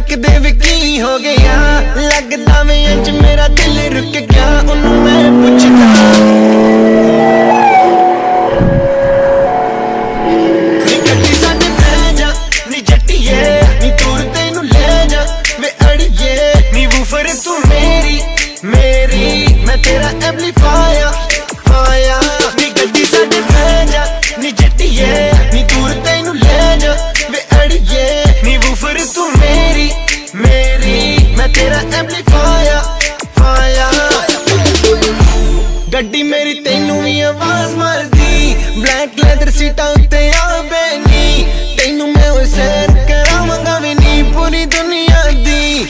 ਤੱਕਦੇ ਵਕੀ ਹੋ ਗਿਆ? ਲੱਗਦਾ ਵੇ ਅੱਜ ਮੇਰਾ ਦਿਲ ਰੁਕ ਗਿਆ। ਉਹਨੂੰ ਮੈਂ ਪੁੱਛਦਾ। ਤੂੰ ਮੇਰੀ ਮੇਰੀ, ਮੈਂ ਤੇਰਾ ਐਬਲੀ ਮੇਰੀ ਤੈਨੂੰ ਵੀ ਆਵਾਜ਼ ਮਾਰਦੀ। ਬਲੈਕ ਲੈਦਰ ਸੀਟਾਂ ਉੱਤੇ ਆ ਬੈਨੀ ਤੈਨੂੰ ਮੈਂ ਉਹ ਸੈਰ ਕਰਾਵਾਂਗਾ ਵੀ ਨਹੀਂ ਪੂਰੀ ਦੁਨੀਆ ਦੀ।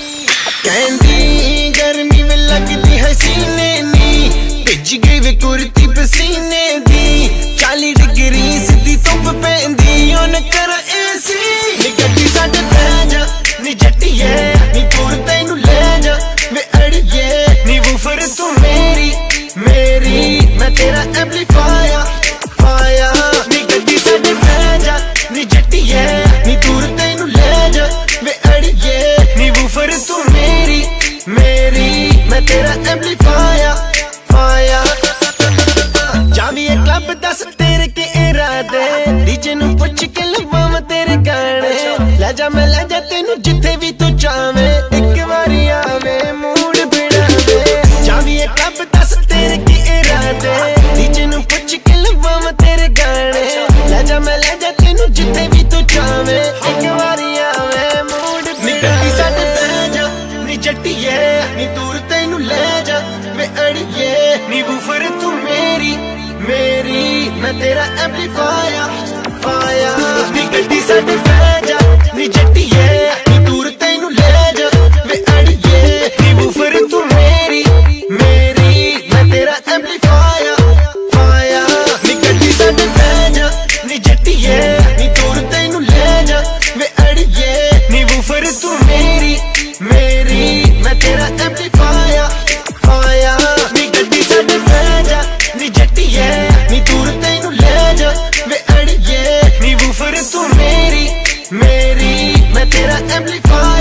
ਕਹਿੰਦੀ, ਗਰਮੀ ਵਿੱਚ ਲੱਗਦੀ ਹਸੀਨੇ ਨੀ ਭਿੱਜ ਗਈ ਵੇ ਕੁਰਤੀ ਪਸੀਨੇ ਦੀ। 40 ਡਿਗਰੀ ਸਿੱਧੀ ਧੁੱਪ ਪੈਂਦੀ ਉਹਨ ਕਰ ਏਸੀ ਨੀ ਗੱਡੀ ਸਾਡੇ ਪੈ ਜਾ, ਨੀ ਜੱਟੀਏ, ਨੀ ਦੂਰ ਤੈਨੂੰ ਲੈ ਜਾ, ਵੇ ਅੜੀਏ, ਨੀ ਵੂਫਰ ਤੂੰ ਤੇਰਾ ਐਂਪਲੀਫਾਇਰ ਫਾਇਆ ਨੀ ਗੱਡੀ ਸਾਡੇ ਪੈ ਜਾ ਨੀ ਜੱਟੀਏ ਨੀ ਦੂਰ ਤੈਨੂੰ ਲੈ ਜਾ, ਵੇ ਅੜੀਏ। ਨੀ ਵੂਫਰ ਤੂੰ ਮੇਰੀ ਮੇਰੀ। ਮੈਂ ਤੇਰਾ ਐਂਪਲੀਫਾਇਰ ਫਾਇਆ ਜਾਵੀ ਇਹ ਕਲੱਬ ਦੱਸ ਤੇਰੇ ਕੀ ਇਰਾਦੇ। ਡੀਜੇ ਨੂੰ ਪੁੱਛ ਕੇ ਲਵਾਂ ਤੇਰੇ ਗਾਣੇ। ਲੈ ਜਾ ਮੈਂ, ਲੈ ਜਾ ਤੈਨੂੰ ਜਿੱਥੇ ਵੀ ਨੀ ਦੂਰ ਤੈਨੂੰ ਲੈ ਜਾ, ਮੈਂ ਅੜੀਏ। ਨੀ ਬੂਫਰ ਤੂੰ ਮੇਰੀ ਮੇਰੀ, ਮੈਂ ਤੇਰਾ ਐਂਪਲੀਫਾਇਰ ਫਾਇਆ ਨੀ ਗੱਡੀ ਸਾਡੇ ਬਹਿ ਜਾ, ਨੀ ਜੱਟੀਏ। ਕਿੰਨੀ ਦੂਰ ਤੈਨੂੰ ਲੈ ਜਾ, ਵੇ ਅੜੀਏ, ਨੀ ਵੂਫਰ ਤੂੰ ਮੇਰੀ ਮੇਰੀ, ਮੈਂ ਤੇਰਾ ਐਂਪਲੀਫਾਇਰ